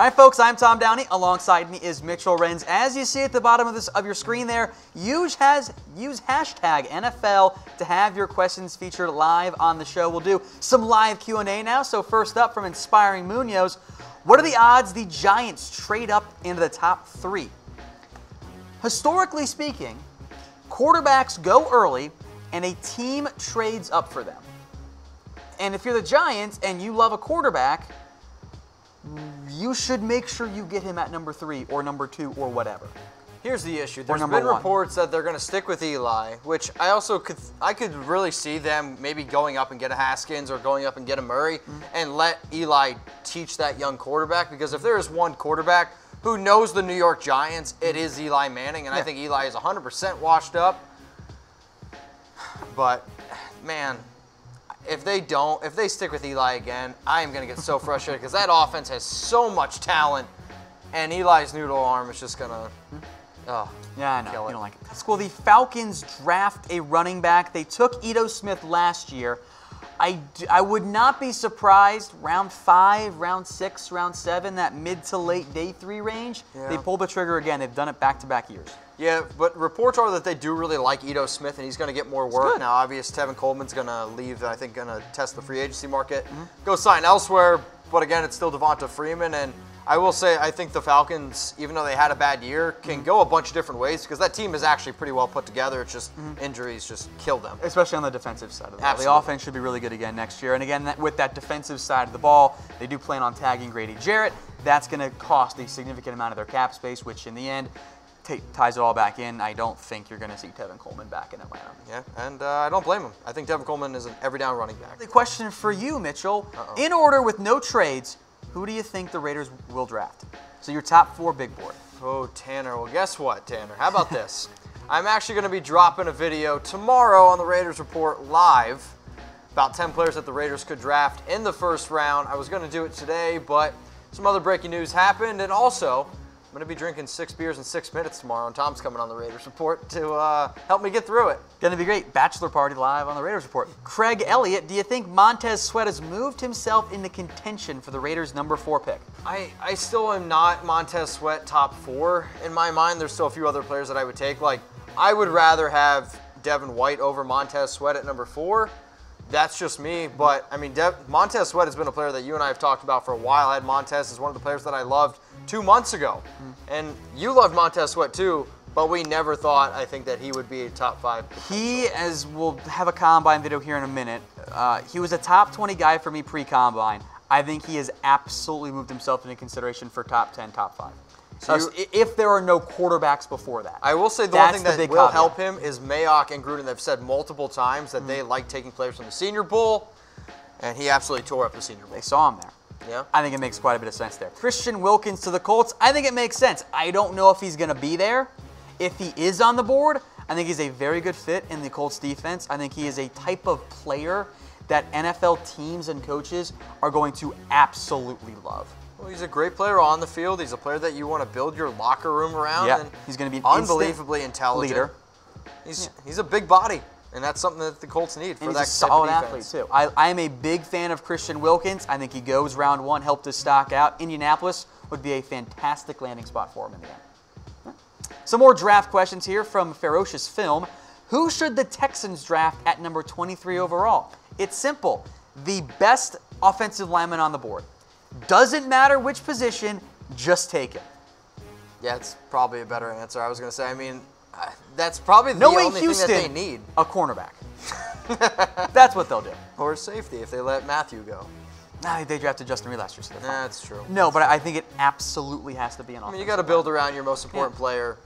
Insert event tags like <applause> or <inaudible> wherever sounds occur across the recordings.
Right, folks, I'm Tom Downey. Alongside me is Mitchell Renz. As you see at the bottom of this of your screen there, use has use hashtag NFL to have your questions featured live on the show. We'll do some live Q&A now. So first up from Inspiring Munoz, what are the odds the Giants trade up into the top three? Historically speaking, quarterbacks go early and a team trades up for them. And if you're the Giants and you love a quarterback, you should make sure you get him at number three or number two or whatever. Here's the issue. There's been one. reports that they're going to stick with Eli, which I also could I could really see them maybe going up and get a Haskins or going up and get a Murray Mm-hmm. and let Eli teach that young quarterback because if there is one quarterback who knows the New York Giants, it is Eli Manning and I think Eli is 100% washed up. But man, if they don't, if they stick with Eli again, I am going to get so frustrated because that offense has so much talent and Eli's noodle arm is just going hmm. to Oh, Yeah, I know. You don't like it. School. The Falcons draft a running back. They took Ito Smith last year. I, I would not be surprised round five, round six, round seven, that mid to late day three range. Yeah. They pulled the trigger again. They've done it back to back years. Yeah, but reports are that they do really like Ito Smith, and he's going to get more work. Now, obvious, Tevin Coleman's going to leave. I think going to test the free agency market, Mm-hmm. go sign elsewhere. But again, it's still Devonta Freeman, and I will say I think the Falcons, even though they had a bad year, can Mm-hmm. go a bunch of different ways because that team is actually pretty well put together. It's just Mm-hmm. injuries just kill them. especially on the defensive side of the ball. Absolutely. The offense should be really good again next year. And again, that, with that defensive side of the ball, they do plan on tagging Grady Jarrett. That's going to cost a significant amount of their cap space, which in the end ties it all back in. I don't think you're going to see Tevin Coleman back in Atlanta. Yeah, and uh, I don't blame him. I think Tevin Coleman is an every down running back. The question for you, Mitchell. Uh-oh. In order with no trades, who do you think the Raiders will draft? So your top four big board. Oh, Tanner. Well, guess what, Tanner? How about this? <laughs> I'm actually going to be dropping a video tomorrow on the Raiders Report live about 10 players that the Raiders could draft in the first round. I was going to do it today, but some other breaking news happened. And also, I'm going to be drinking six beers in six minutes tomorrow, and Tom's coming on the Raiders Report to uh, help me get through it. Going to be great. Bachelor party live on the Raiders Report. Craig Elliott, do you think Montez Sweat has moved himself into contention for the Raiders' number four pick? I, I still am not Montez Sweat top four in my mind. There's still a few other players that I would take. Like, I would rather have Devin White over Montez Sweat at number four. That's just me. But, I mean, Dev, Montez Sweat has been a player that you and I have talked about for a while. I had Montez as one of the players that I loved two months ago. And you loved Montez Sweat too, but we never thought, I think, that he would be a top five. He, as we'll have a combine video here in a minute, uh, he was a top 20 guy for me pre combine. I think he has absolutely moved himself into consideration for top 10, top five. So if there are no quarterbacks before that. I will say the one thing that will caveat. help him is Mayock and Gruden. They've said multiple times that they like taking players from the Senior Bowl, and he absolutely tore up the Senior Bowl. they saw him there. Yeah. I think it makes quite a bit of sense there. Christian Wilkins to the Colts, I think it makes sense. I don't know if he's going to be there. If he is on the board, I think he's a very good fit in the Colts defense. I think he is a type of player that NFL teams and coaches are going to absolutely love. Well, he's a great player on the field. He's a player that you want to build your locker room around. Yeah, and he's gonna be an unbelievably intelligent. leader. He's he's a big body, and that's something that the Colts need for And that he's a solid athlete too. I, I am a big fan of Christian Wilkins. I think he goes round one, helped his stock out. Indianapolis would be a fantastic landing spot for him in the end. Some more draft questions here from Ferocious Film. Who should the Texans draft at number 23 overall? It's simple. The best offensive lineman on the board. Doesn't matter which position, just take it. Yeah, it's probably a better answer. I was going to say. I mean, that's probably the Knowing only Houston, thing that they need, a cornerback. <laughs> That's what they'll do. or safety if they let Mathieu go. Nah, they drafted Justin Reid last year, so. That's true. No, but I think it absolutely has to be an I mean, you got to build around your most important player,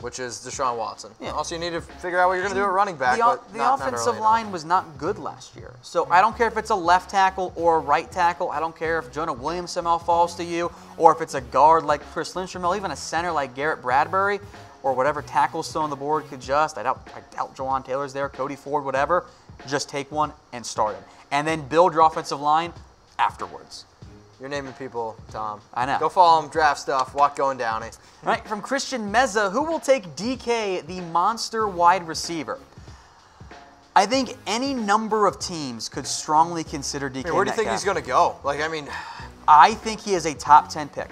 which is Deshaun Watson. Yeah. Also, you need to figure out what you're going to do at running back. the, but the not- not offensive enough. line was not good last year. So I don't care if it's a left tackle or a right tackle. I don't care if Jonah Williams somehow falls to you, or if it's a guard like Chris Lindstrom, or even a center like Garrett Bradbury, or whatever tackle still on the board could just. I doubt, I doubt Jawaan Taylor's there, Cody Ford, whatever. Just take one and start him, and then build your offensive line afterwards. You're naming people, Tom. I know. Go follow him, draft stuff, walk going down it. All right, from Christian Meza, who will take DK, the monster wide receiver? I think any number of teams could strongly consider DK. Where do you think Metcalf. he's going to go? Like, I mean, <sighs> I think he is a top 10 pick.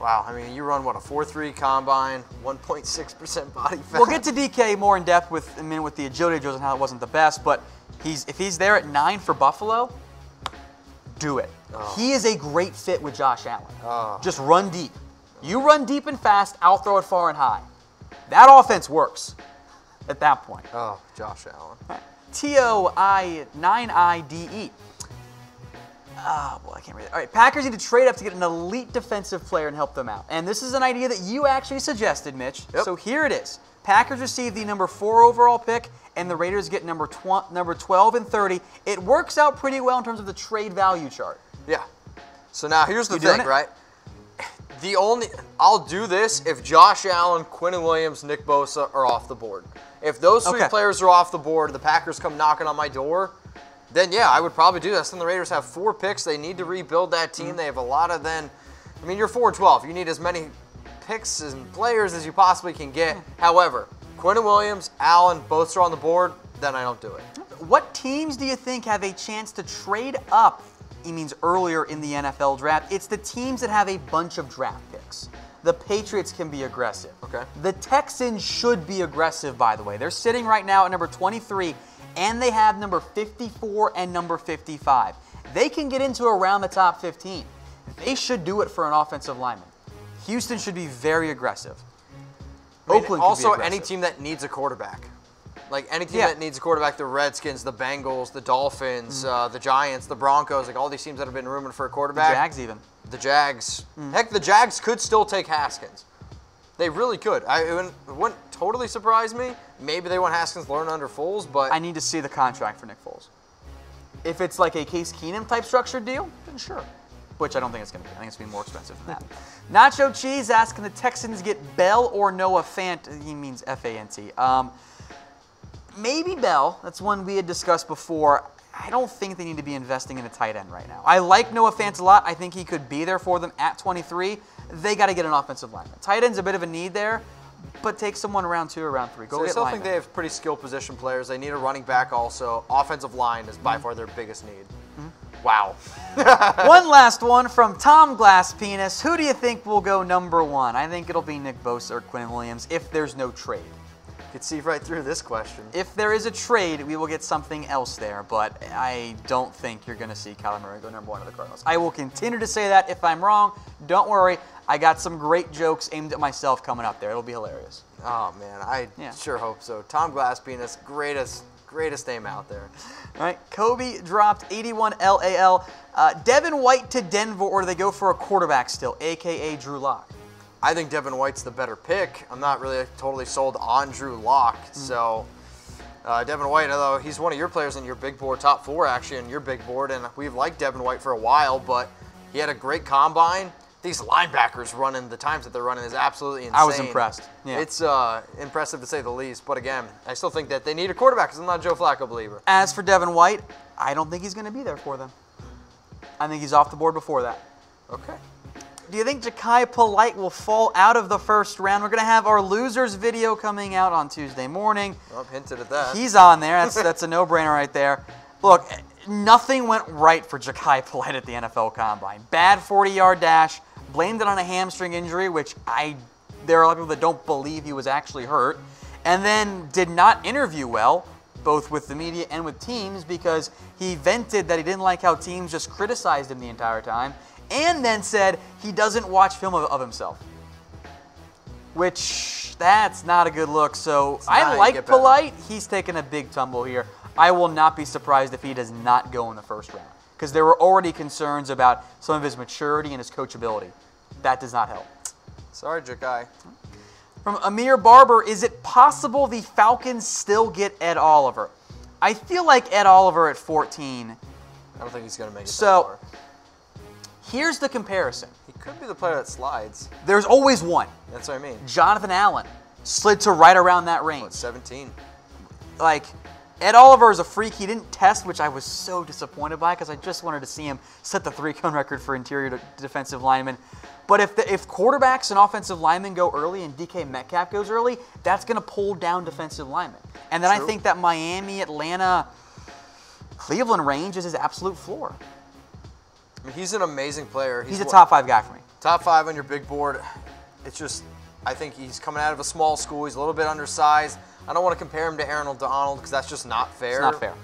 Wow, I mean, you run what a 4.3 combine, 1.6% body fat. We'll get to DK more in depth with a minute with the agility drills and how it wasn't the best, but he's if he's there at nine for Buffalo, do it. Oh. He is a great fit with Josh Allen. Oh. Just run deep. You run deep and fast, I'll throw it far and high. That offense works at that point. Oh, Josh Allen. T O I 9 I D E. Ah, well, I can't read it. All right, Packers need to trade up to get an elite defensive player and help them out. And this is an idea that you actually suggested, Mitch. Yep. So here it is. Packers receive the number four overall pick, and the Raiders get number tw- number 12 and 30. It works out pretty well in terms of the trade value chart. Yeah. So now here's the You thing, right? The only I'll do this if Josh Allen, Quinnen Williams, Nick Bosa are off the board. If those three Okay. players are off the board, the Packers come knocking on my door, then yeah, I would probably do this. Then the Raiders have four picks. They need to rebuild that team. Mm-hmm. They have a lot of then. I mean, you're 4-12. You need as many picks and players as you possibly can get. Mm-hmm. However, Quinnen Williams, Allen, both are on the board. Then I don't do it. What teams do you think have a chance to trade up? He means earlier in the NFL draft. It's the teams that have a bunch of draft picks. The Patriots can be aggressive. Okay. The Texans should be aggressive, by the way. They're sitting right now at number 23, and they have number 54 and number 55. They can get into around the top 15. They should do it for an offensive lineman. Houston should be very aggressive. I mean, Oakland also any team that needs a quarterback. Like any team Yeah. that needs a quarterback, the Redskins, the Bengals, the Dolphins, uh, the Giants, the Broncos, like all these teams that have been rumored for a quarterback. The. Jags even. The Jags. Heck, the Jags could still take Haskins. They really could. I, it, wouldn't, it wouldn't totally surprise me. Maybe they want Haskins learn under Foles, but I need to see the contract for Nick Foles. If it's like a Case Keenum type structured deal, then sure. Which I don't think it's going to be. I think it's going to be more expensive than that. <laughs> Nacho Cheese asking the Texans get Bell or Noah Fant. He means F A N T. Um, maybe Bell. That's one we had discussed before. I don't think they need to be investing in a tight end right now. I like Noah Fant a lot. I think he could be there for them at 23. They got to get an offensive lineman. Tight end's a bit of a need there, but take someone around two or round three. Go So I still linemen. think they have pretty skilled position players. They need a running back also. Offensive line is by mm-hmm. far their biggest need. Mm-hmm. Wow. <laughs> one last one from Tom Glass Penis. Who do you think will go number one? I think it'll be Nick Bosa or Quinn Williams if there's no trade. Could see right through this question. If there is a trade, we will get something else there, but I don't think you're going to see Kyler Murray go number one to the Cardinals. I will continue to say that if I'm wrong. Don't worry. I got some great jokes aimed at myself coming up there. It'll be hilarious. Oh man, I Yeah. sure hope so. Tom Glasspenis, greatest, greatest name out there. All right, Kobe dropped 81 LAL. Uh, Devin White to Denver, or do they go for a quarterback still, aka Drew Lock? I think Devin White's the better pick. I'm not really totally sold on Drew Lock. So uh, Devin White, although he's one of your players in your big board, top four actually in your big board, and we've liked Devin White for a while, but he had a great combine. These linebackers running the times that they're running is absolutely insane. I was impressed. Yeah. It's uh, impressive to say the least. But again, I still think that they need a quarterback because I'm not a Joe Flacco believer. As for Devin White, I don't think he's going to be there for them. I think he's off the board before that. Okay. Do you think Jachai Polite will fall out of the first round? We're going to have our losers video coming out on Tuesday morning. Well, I've hinted at that. He's on there. That's that's a no-brainer right there. Look, nothing went right for Jachai Polite at the NFL Combine. Bad 40-yard dash, blamed it on a hamstring injury, which I there are a lot of people that don't believe he was actually hurt, and then did not interview well, both with the media and with teams, because he vented that he didn't like how teams just criticized him the entire time, and then said he doesn't watch film of, of himself. Which that's not a good look. So I like. Polite. He's taken a big tumble here. I will not be surprised if he does not go in the first round because there were already concerns about some of his maturity and his coachability. That does not help. Sorry, Jachai. From Amir Barber, is it possible the Falcons still get Ed Oliver? I feel like Ed Oliver at 14. I don't think he's going to make it So-. Here's the comparison. He could be the player that slides. There's always one. That's what I mean. Jonathan Allen slid to right around that range. What, 17? like Ed Oliver is a freak. He didn't test, which I was so disappointed by because I just wanted to see him set the three-cone record for interior defensive linemen. But if the, if quarterbacks and offensive linemen go early and DK Metcalf goes early, that's going to pull down defensive linemen. And then I think that Miami, Atlanta, Cleveland range is his absolute floor. I mean, he's an amazing player. He's a one- top five guy for me. top five on your big board. It's just, I think he's coming out of a small school. He's a little bit undersized. I don't want to compare him to Aaron Donald because that's just not fair. It's not fair.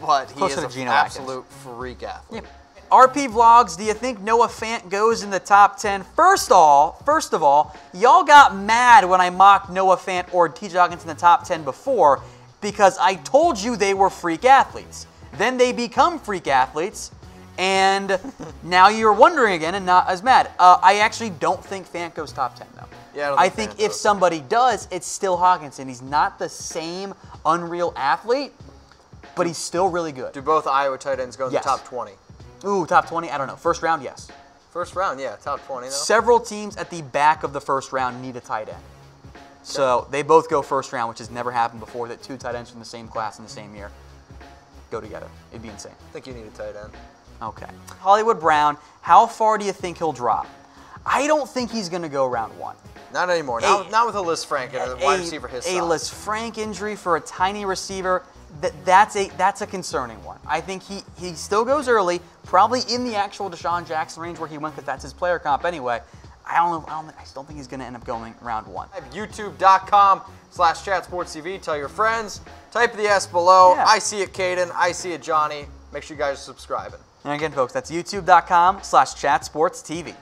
But he Closer is an Atkins. absolute freak athlete. RP Vlogs, do you think Noah Fant goes in the top 10? First of all, first of all, y'all got mad when I mocked Noah Fant or TJ Hockenson in the top 10 before because I told you they were freak athletes. Then they become freak athletes, and <laughs> now you're wondering again and not as mad. Uh, I actually don't think Fant goes top 10, though. Yeah, I I think think if somebody does, it's still Hockenson. He's not the same unreal athlete, but he's still really good. Do both Iowa tight ends go in Yes. the top 20? Ooh, top 20? I don't know. First round, yes. First round, yeah, top 20 though. Several teams at the back of the first round need a tight end. So they both go first round, which has never happened before, that two tight ends from the same class in the same year go together. It'd be insane. I think you need a tight end. Okay. Hollywood Brown, how far do you think he'll drop? I don't think he's going to go round one. Not anymore. A- Not, not with a Lisfranc and a wide receiver his a. Liz Frank injury for a tiny receiver, that, that's a that's a concerning one. I think he, he still goes early, probably in the actual DeSean Jackson range where he went because that's his player comp anyway. I don't know. I don't. I still think he's going to end up going round one. YouTube.com slash chatsportstv. Tell your friends. Type the S below. Yeah. I see it, Caden. I see it, Johnny. Make sure you guys are subscribing. And again, folks, that's youtube.com slash chatsportstv.